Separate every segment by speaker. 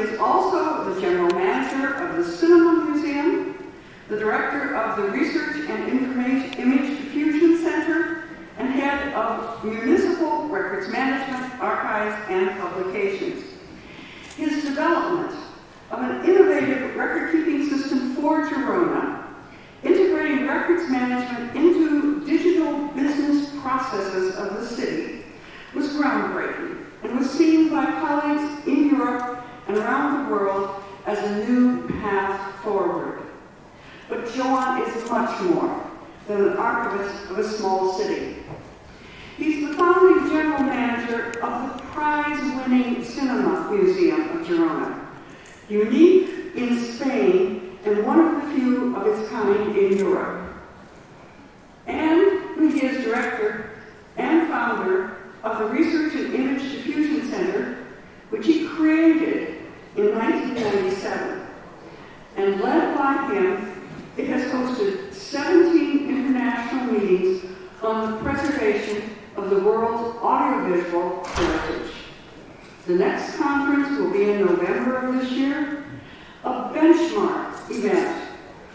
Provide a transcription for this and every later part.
Speaker 1: is also the general manager of the Cinema Museum, the director of the Research and Information Image Diffusion Center, and head of Municipal Records Management, Archives, and Publications. His development of an innovative record-keeping system for Girona, integrating records management into digital business processes of the city, was groundbreaking and was seen by colleagues in Europe and around the world as a new path forward. Joan is much more than an archivist of a small city. He's the founding general manager of the prize-winning Cinema Museum of Girona, unique in Spain and one of the few of its kind in Europe. And he is director and founder of the Research and Image Diffusion Center, which he created in 1997. And led by him, it has hosted 17 international meetings on the preservation of the world's audiovisual heritage. The next conference will be in November of this year, a benchmark event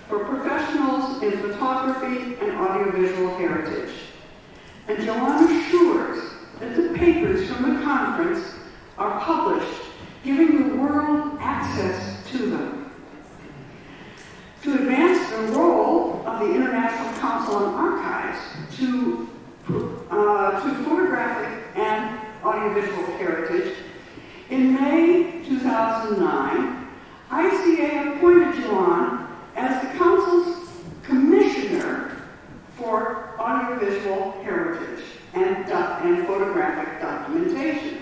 Speaker 1: for professionals in photography and audiovisual heritage. And Joanne assures that the papers from the conference are published, giving the world access to them. To advance the role of the International Council on Archives to, uh, to photographic and audiovisual heritage, in May 2009, ICA appointed Joan as the Council's Commissioner for Audiovisual Heritage and, doc- and Photographic Documentation.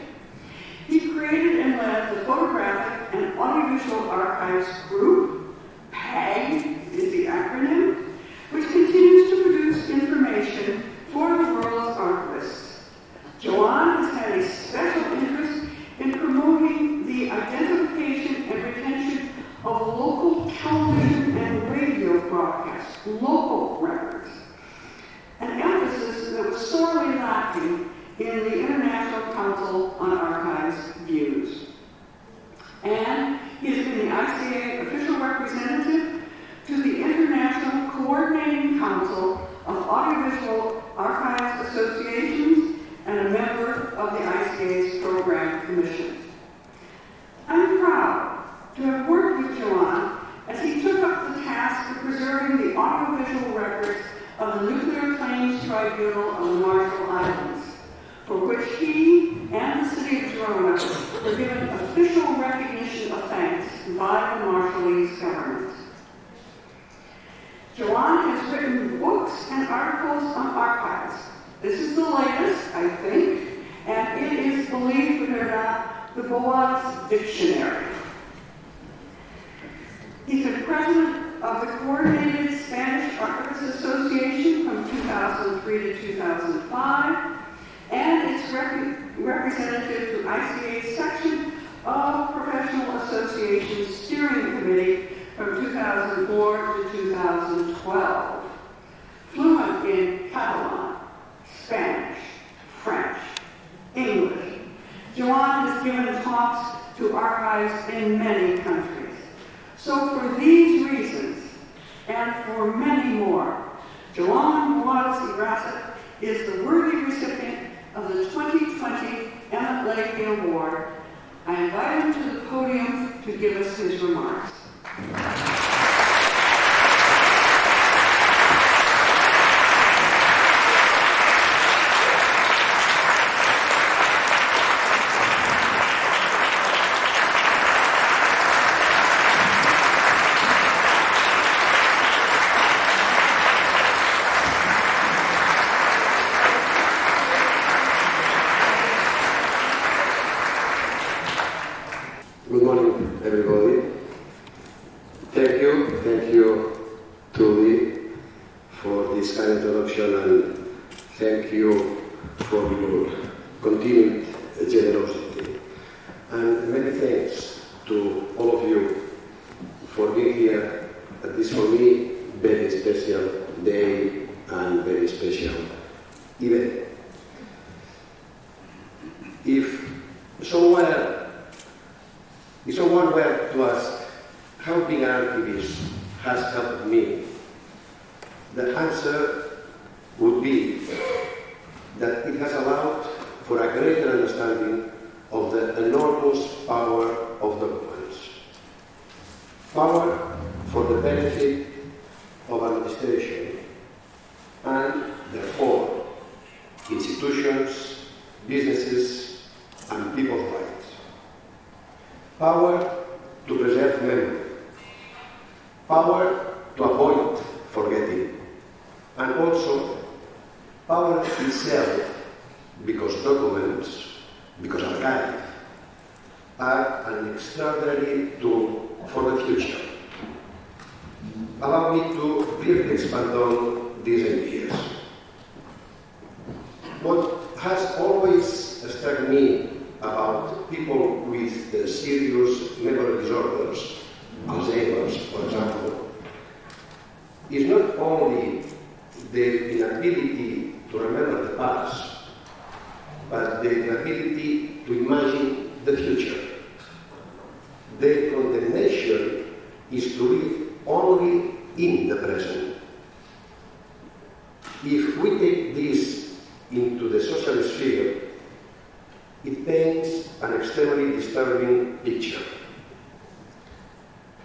Speaker 1: He created and led the Photographic and Audiovisual Archives Group, PAG is the acronym, which continues to produce information for the world's archivists. Joanne has had a special interest in promoting the identification and retention of local television and radio broadcasts, local records, an emphasis that was sorely lacking in the International Council on Archives views. And he has been the ICA official representative to the International Coordinating Council of Audiovisual Archives Associations and a member of the ICA's Program Commission. I'm proud to have worked with Joanne as he took up the task of preserving the audiovisual records of the Nuclear Claims Tribunal of the Marshall Islands, for which he and the city of Girona were given official recognition of thanks by the Marshallese government. Joanne has written books and articles on archives. This is the latest, I think, and it is, believe it or not, the Boas Dictionary. He's been president of the Coordinated Spanish Archivists Association from 2003 to 2005, and its rep- representative to ICA's section of Professional Associations Steering Committee from 2004 to 2012. Fluent in Catalan, Spanish, French, English. Joanne has given talks to archives in many countries. So for these reasons, and for many more, Joanne Juarez Irasa is the worthy recipient of the 2020 Emmett Leahy Award. I invite him to the podium to give us his remarks.
Speaker 2: for your continued generosity. And many thanks to all of you for being here at for me, very special day and very special event. If someone, if someone were to ask how being an activist has helped me, the answer would be that it has allowed for a greater understanding of the enormous power of documents. Power for the benefit of administration and, therefore, institutions, businesses, and people's rights. Power to preserve memory. Power to avoid forgetting. And also, power itself, because documents, because archive, are an extraordinary tool for the future. Allow me to briefly expand on these ideas. What has always struck me about people with serious memory disorders, Alzheimer's, for example, is not only the inability to remember the past, but the inability to imagine the future. The condemnation is to live only in the present. If we take this into the social sphere, it paints an extremely disturbing picture.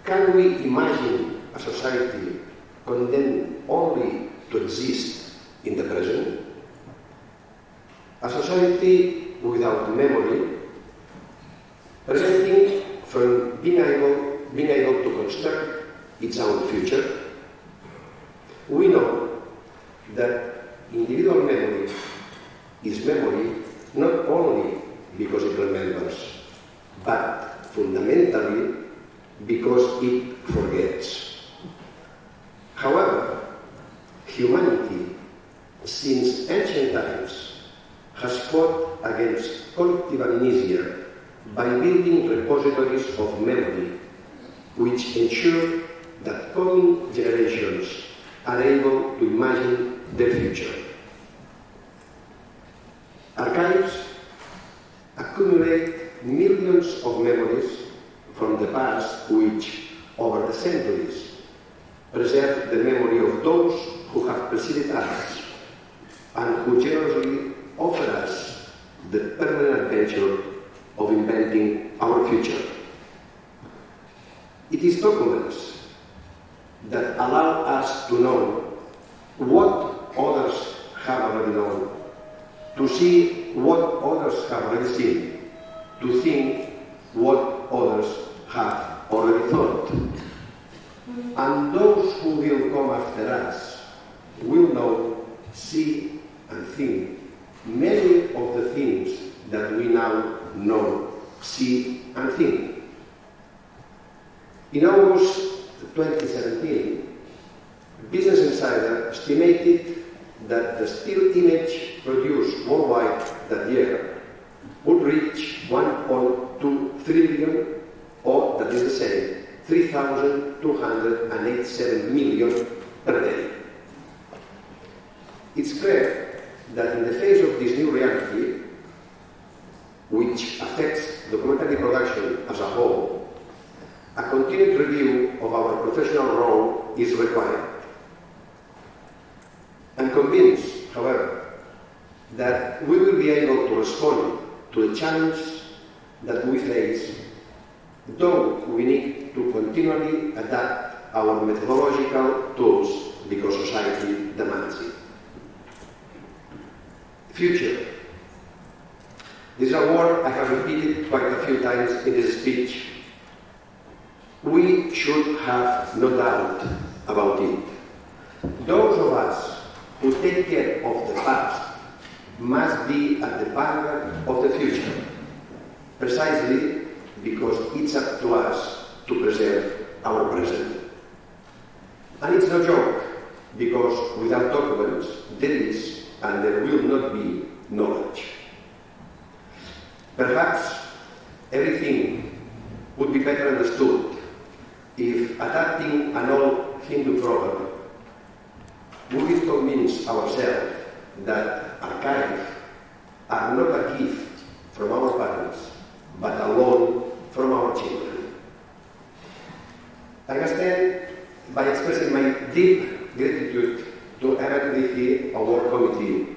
Speaker 2: Can we imagine a society condemned only exist in the present? A society without memory, preventing from being able, being able to construct its own future. We know that individual memory is memory not only because it remembers, but fundamentally because it forgets. However, humanity, since ancient times, has fought against collective by building repositories of memory which ensure that coming generations are able to imagine their future. Archives accumulate millions of memories from the past which, over the centuries, preserve the memory of those who have preceded us and who generously offer us the permanent adventure of inventing our future. It is documents that allow us to know what others have already known, to see what others have already seen, to think what others have already thought. And those who will come after us will know, see, and think many of the things that we now know, see, and think. In August 2017, Business Insider estimated that the still image produced worldwide that year would reach 1.2 trillion, or that is the same, 3,287 million per day. It's clear that in the face of this new reality, which affects documentary production as a whole, a continued review of our professional role is required. I'm convinced, however, that we will be able to respond to the challenge that we face, though we need to continually adapt our methodological tools because society demands it. Future. This is a word I have repeated quite a few times in this speech. We should have no doubt about it. Those of us who take care of the past must be at the vanguard of the future, precisely because it's up to us to preserve our present. And it's no joke, because without documents, there is and there will not be knowledge. Perhaps everything would be better understood if adapting an old Hindu proverb, we convince ourselves that archives are not a gift from our parents, but a loan from our children. I must end expressing my deep gratitude to Emmett Leahy Award Committee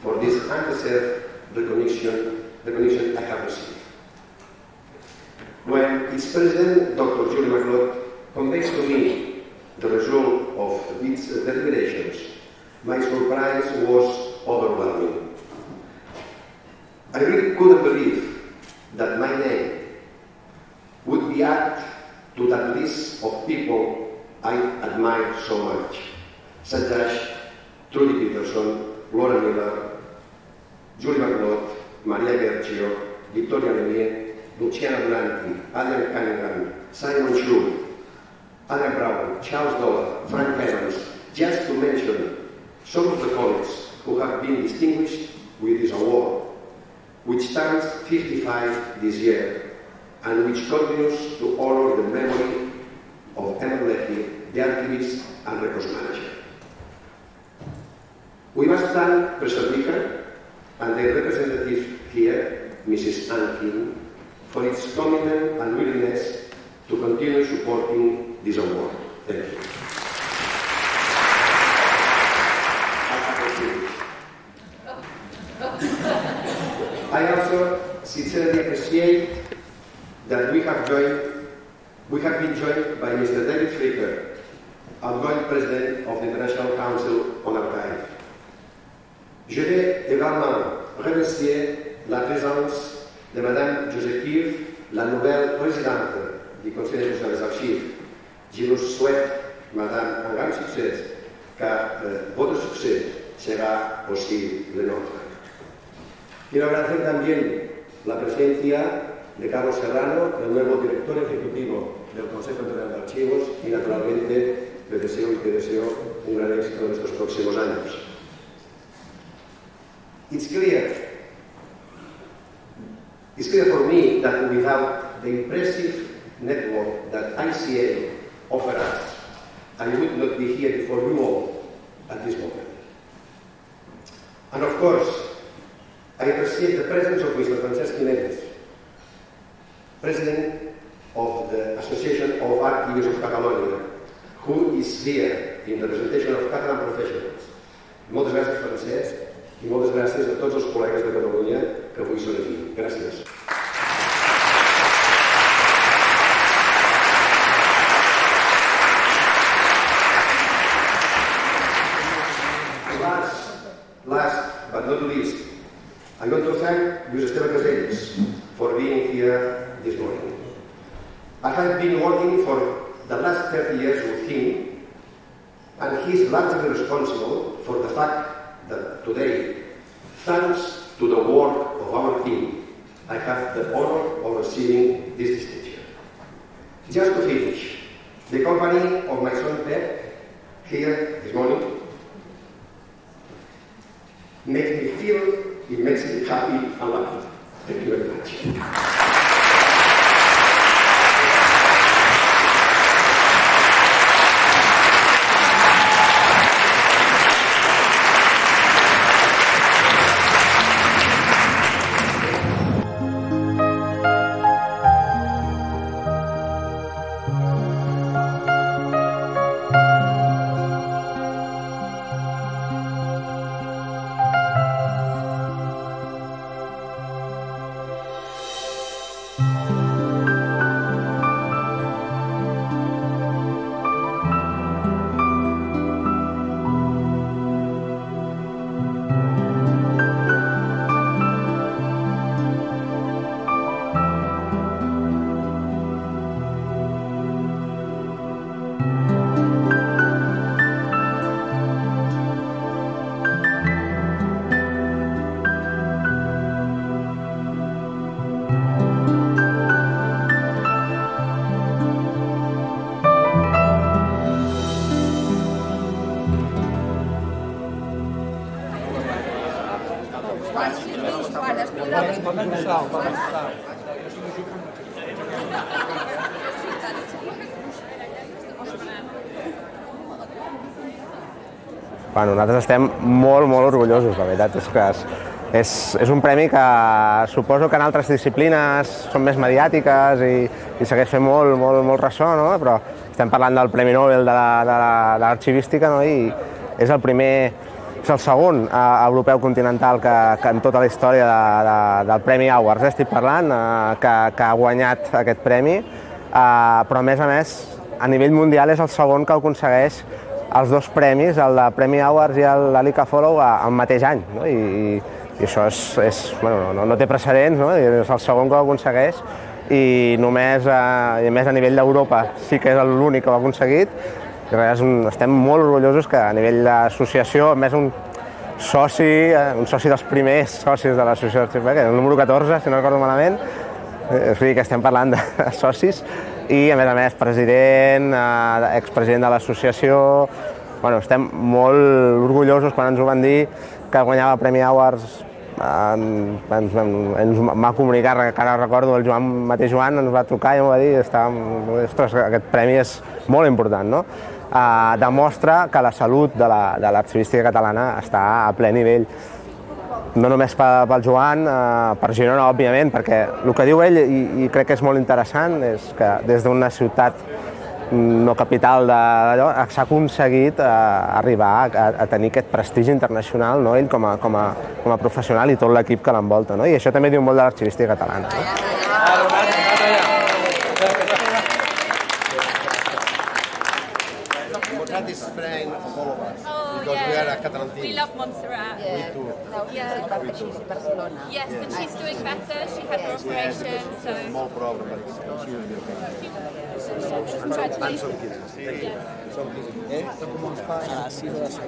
Speaker 2: for this undeserved recognition, recognition I have received. When its president, Dr. Julie McLeod, conveys to me the result of its deliberations, my surprise was overwhelming. I really couldn't believe that my name would be added to that list of people I admire so much, such as Trudy Peterson, Laura Miller, Julie McLeod, Maria Guercio, Victoria Lemieux, Luciana Duranti, Adrian Cunningham, Simon Schuh, Anna Brown, Charles Dollar, Frank Evans, just to mention some of the colleagues who have been distinguished with this award, which turns 55 this year and which continues to honor the memory of Emma the activist and records manager. We must thank President and the representative here, Mrs. Ann King, for its commitment and willingness to continue supporting this award. Thank you. I also sincerely appreciate that we have joined, we have been joined by Mr. David Fricker, outgoing president of the International Council on Archive. Je vais également remercier la présence de Madame Joséphine, la nouvelle présidente du Conseil national des archives. Je vous souhaite, Madame, un grand succès, car euh, votre succès será aussi le nôtre. Quiero agradecer también la presencia de Carlos Serrano, el nuevo director ejecutivo del Consejo Nacional de Archivos, y naturalmente le deseo y te deseo un gran éxito en estos próximos años. It's clear, it's clear for me that without the impressive network that ICA offers us, I would not be here before you all at this moment. And of course, I appreciate the presence of Mr. Francesc Jiménez, President of the Association of Archivists of Catalonia, who is here in the representation of Catalan professionals. Moltes gràcies, Francesc, i moltes gràcies a tots els col·legues de Catalunya que avui són aquí. Gràcies. Just to finish, the company of my son Pep here this morning makes me feel, it makes me happy and lucky. Thank you very much.
Speaker 3: Bueno, nosaltres estem molt, molt orgullosos, la veritat és que és, és, és un premi que suposo que en altres disciplines són més mediàtiques i, i segueix fent molt, molt, molt ressò, no? però estem parlant del Premi Nobel de l'arxivística no? i és el primer, és el segon eh, europeu continental que, que en tota la història de, de, del Premi Awards eh, estic parlant, eh, que, que ha guanyat aquest premi, eh, però a més a més a nivell mundial és el segon que aconsegueix els dos premis, el de Premi Awards i l'Alica Follow, al mateix any. No? I, i, i això és, és, bueno, no, no té precedents, no? És el segon que ho aconsegueix i només, eh, i més a nivell d'Europa sí que és l'únic que ho ha aconseguit. I res, un, estem molt orgullosos que a nivell d'associació, a més un soci, eh, un soci dels primers socis de l'associació que és el número 14, si no recordo malament, eh, o sigui que estem parlant de, socis, i a més a més president, eh, expresident de l'associació, bueno, estem molt orgullosos quan ens ho van dir que guanyava Premi Awards ens, ens, ens va comunicar, que ara recordo, el Joan, mateix Joan ens va trucar i em va dir estàvem, ostres, aquest premi és molt important, no? Uh, demostra que la salut de l'arxivística la, catalana està a ple nivell no només pel Joan, eh, per Girona, òbviament, perquè el que diu ell, i, i crec que és molt interessant, és que des d'una ciutat no capital d'allò, s'ha aconseguit eh, arribar a, a tenir aquest prestigi internacional, no? ell com a, com a, com a professional i tot l'equip que l'envolta. No? I això també diu molt de l'arxivística catalana. No?
Speaker 4: Love Montserrat.
Speaker 5: Yeah. Me too.
Speaker 4: No, yeah. she's in Barcelona. Yes, yes, and she's doing better. She had her operation,
Speaker 5: yes,
Speaker 4: so.
Speaker 5: Small problem, but she will be okay.
Speaker 4: And
Speaker 5: some kids.
Speaker 4: Yes.
Speaker 5: Some kids.
Speaker 6: Eh? Comment on se passe? Ah, si, voilà, c'est